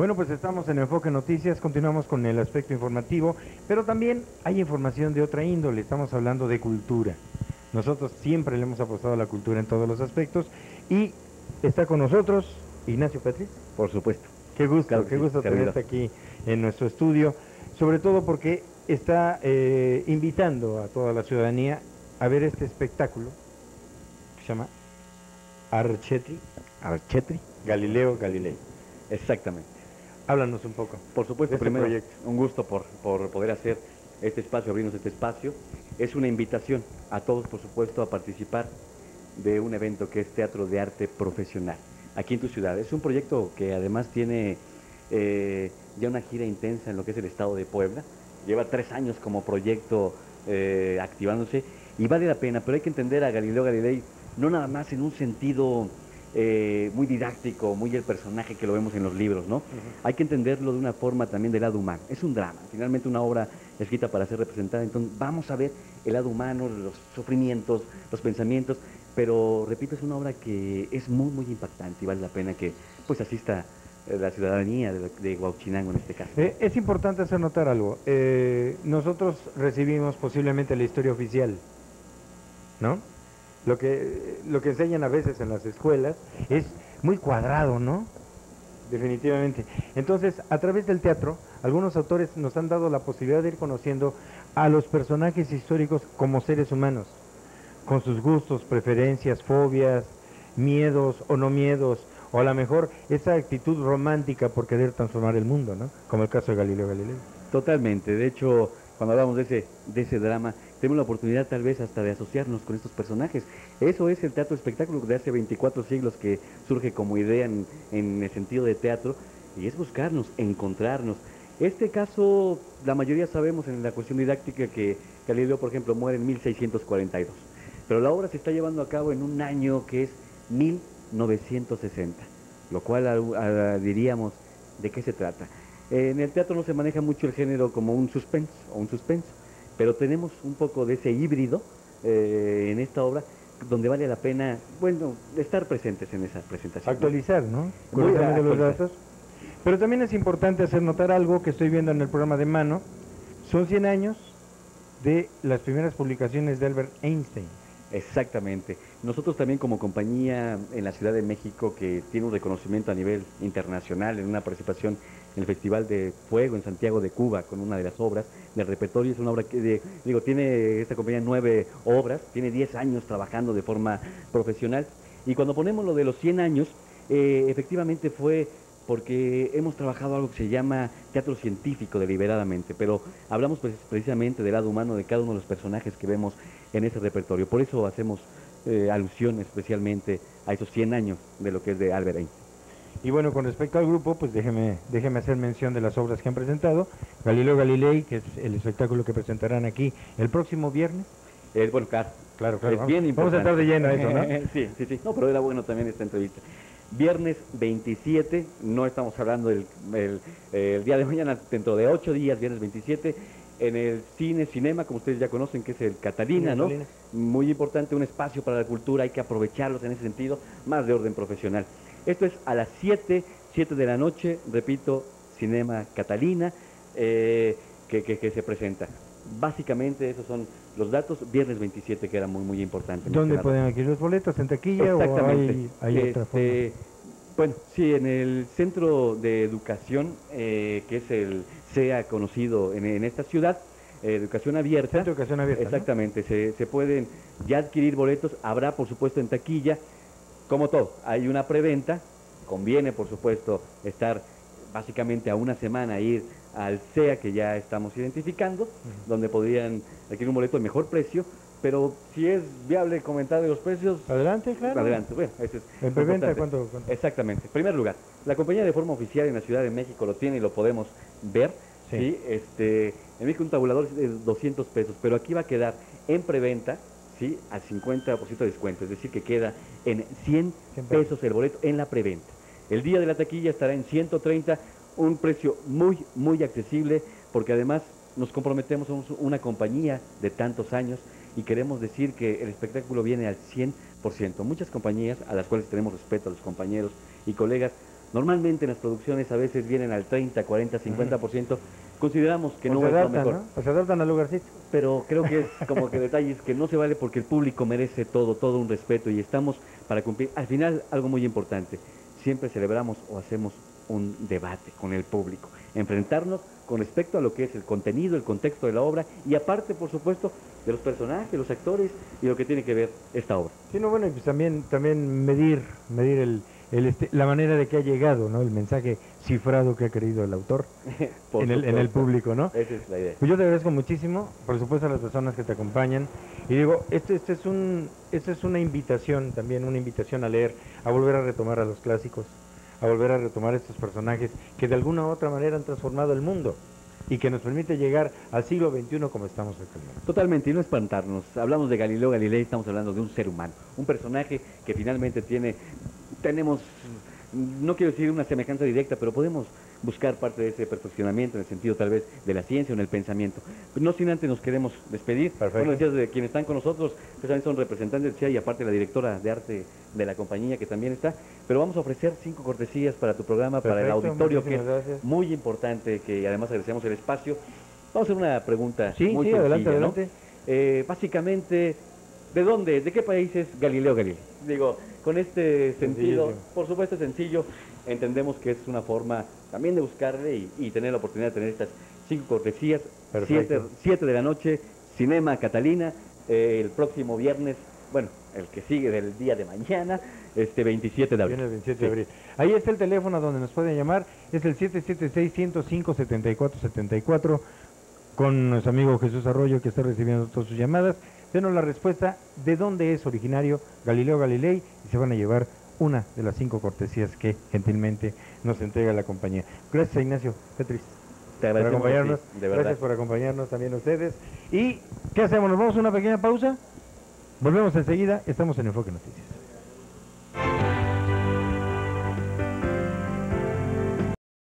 Bueno, pues estamos en Enfoque Noticias, continuamos con el aspecto informativo, pero también hay información de otra índole, estamos hablando de cultura. Nosotros siempre le hemos apostado a la cultura en todos los aspectos y está con nosotros Ignacio Petri. Por supuesto. Qué gusto, qué gusto tenerte aquí en nuestro estudio, sobre todo porque está eh, invitando a toda la ciudadanía a ver este espectáculo que se llama Archetri. Archetri. Galileo Galilei. Exactamente. Háblanos un poco. Por supuesto, este primero un gusto por, por poder hacer este espacio, abrirnos este espacio. Es una invitación a todos, por supuesto, a participar de un evento que es Teatro de Arte Profesional, aquí en tu ciudad. Es un proyecto que además tiene eh, ya una gira intensa en lo que es el estado de Puebla. Lleva tres años como proyecto eh, activándose y vale la pena, pero hay que entender a Galileo Galilei no nada más en un sentido eh, muy didáctico, muy el personaje que lo vemos en los libros, ¿no? Hay que entenderlo de una forma también del lado humano. Es un drama, finalmente una obra escrita para ser representada, entonces vamos a ver el lado humano, los sufrimientos, los pensamientos, pero repito, es una obra que es muy, muy impactante y vale la pena que pues asista eh, la ciudadanía de, de Huachinango en este caso. Eh, es importante hacer notar algo. nosotros recibimos posiblemente la historia oficial, ¿no? Lo que, lo que enseñan a veces en las escuelas es muy cuadrado, ¿no? Definitivamente. Entonces, a través del teatro, algunos autores nos han dado la posibilidad de ir conociendo a los personajes históricos como seres humanos, con sus gustos, preferencias, fobias, miedos o no miedos, o a lo mejor esa actitud romántica por querer transformar el mundo, ¿no? Como el caso de Galileo Galilei. Totalmente. De hecho, cuando hablamos de ese, de ese drama, tenemos la oportunidad tal vez hasta de asociarnos con estos personajes. Eso es el teatro espectáculo de hace 24 siglos que surge como idea en, el sentido de teatro y es buscarnos, encontrarnos. Este caso, la mayoría sabemos en la cuestión didáctica que Galileo, por ejemplo, muere en 1642, pero la obra se está llevando a cabo en un año que es 1960, lo cual diríamos de qué se trata. En el teatro no se maneja mucho el género como un suspenso o un suspenso pero tenemos un poco de ese híbrido eh, en esta obra donde vale la pena, bueno, estar presentes en esa presentación. Actualizar, ¿no? los datos. Pero también es importante hacer notar algo que estoy viendo en el programa de mano. Son 100 años de las primeras publicaciones de Albert Einstein. Exactamente. Nosotros también como compañía en la Ciudad de México que tiene un reconocimiento a nivel internacional en una participación en el Festival de Fuego en Santiago de Cuba con una de las obras del repertorio. Es una obra que, digo, tiene esta compañía nueve obras, tiene diez años trabajando de forma profesional. Y cuando ponemos lo de los 100 años, eh, efectivamente fue porque hemos trabajado algo que se llama teatro científico deliberadamente, pero hablamos pues, precisamente del lado humano de cada uno de los personajes que vemos en ese repertorio. Por eso hacemos eh, alusión especialmente a esos 100 años de lo que es de Albert Einstein. Y bueno, con respecto al grupo, pues déjeme, déjeme hacer mención de las obras que han presentado. Galileo Galilei, que es el espectáculo que presentarán aquí el próximo viernes. Es bueno, claro. Claro, claro. Es bien Vamos a estar de lleno a eso, ¿no? sí, sí, sí. No, pero era bueno también esta entrevista. Viernes 27, no estamos hablando del el, día de mañana, dentro de ocho días, viernes 27, en el cine, cinema, como ustedes ya conocen, que es el Catalina, ¿no? Muy importante, un espacio para la cultura, hay que aprovecharlos en ese sentido, más de orden profesional. Esto es a las 7, 7 de la noche, repito, Cinema Catalina, eh, que, se presenta. Básicamente esos son los datos, viernes 27 que era muy muy importante. ¿Dónde pueden adquirir los boletos? ¿En taquilla Exactamente. o hay, otra forma? Este, bueno, sí, en el Centro de Educación, eh, que es el SEA conocido en, esta ciudad, eh, Educación Abierta. Centro de Educación Abierta. Exactamente, se, se pueden ya adquirir boletos, habrá por supuesto en taquilla como todo, hay una preventa, conviene por supuesto estar básicamente a una semana ir al CEA que ya estamos identificando, donde podrían adquirir un boleto de mejor precio, pero si es viable comentar de los precios... Adelante, claro. Adelante, bueno, ese es ¿En preventa cuánto, cuánto? Exactamente. En primer lugar, la compañía de forma oficial en la Ciudad de México lo tiene y lo podemos ver. Sí. Este, en México un tabulador es de 200 pesos, pero aquí va a quedar en preventa ¿sí? al 50% de descuento, es decir, que queda en 100 pesos el boleto en la preventa. El día de la taquilla estará en 130, un precio muy, muy accesible, porque además nos comprometemos, somos una compañía de tantos años y queremos decir que el espectáculo viene al 100%. Muchas compañías, a las cuales tenemos respeto a los compañeros y colegas, Normalmente en las producciones a veces vienen al 30, 40, 50%. Consideramos que O no es lo adaptan, mejor. ¿no? O se adaptan al lugarcito. Pero creo que es como que detalles que no se vale porque el público merece todo, todo un respeto y estamos para cumplir. Al final, algo muy importante, siempre celebramos o hacemos un debate con el público, enfrentarnos con respecto a lo que es el contenido, el contexto de la obra y aparte, por supuesto, de los personajes, los actores y lo que tiene que ver esta obra. Sí, no, bueno, y pues también, también medir, medir el, el este, la manera de que ha llegado, ¿no? El mensaje cifrado que ha querido el autor en el, en el público, ¿no? Esa es la idea. Pues yo te agradezco muchísimo, por supuesto a las personas que te acompañan. Y digo, este, este es un, esta es una invitación también, una invitación a leer, a volver a retomar a los clásicos, a volver a retomar estos personajes que de alguna u otra manera han transformado el mundo y que nos permite llegar al siglo XXI como estamos actualmente. Totalmente, y no espantarnos. Hablamos de Galileo Galilei, estamos hablando de un ser humano, un personaje que finalmente tiene, tenemos, no quiero decir una semejanza directa, pero podemos buscar parte de ese perfeccionamiento en el sentido tal vez de la ciencia o en el pensamiento. No sin antes nos queremos despedir. Perfecto. Bueno, de quienes están con nosotros, que también son representantes, decía, y aparte la directora de arte de la compañía que también está, pero vamos a ofrecer cinco cortesías para tu programa, para el auditorio, que es gracias. muy importante, que además agradecemos el espacio. Vamos a hacer una pregunta Sí, muy sí, adelante, adelante. Eh, básicamente, ¿de dónde, de qué país es Galileo Galilei? Digo, con este sentido, por supuesto sencillo, entendemos que es una forma también de buscarle y, y tener la oportunidad de tener estas cinco cortesías. Siete, siete de la noche, Cinema Catalina, eh, el próximo viernes, bueno, el que sigue del día de mañana, este 27 de abril. Viene el 27 Sí. de abril. Ahí está el teléfono donde nos pueden llamar, es el 776-105-7474 con nuestro amigo Jesús Arroyo que está recibiendo todas sus llamadas. Denos la respuesta de dónde es originario Galileo Galilei y se van a llevar una de las cinco cortesías que gentilmente nos entrega la compañía. Gracias a Ignacio Petris Te por agradecemos a ti, acompañarnos. de verdad. Gracias por acompañarnos también ustedes. ¿Y qué hacemos? ¿Nos vamos a una pequeña pausa? Volvemos enseguida, estamos en Enfoque Noticias.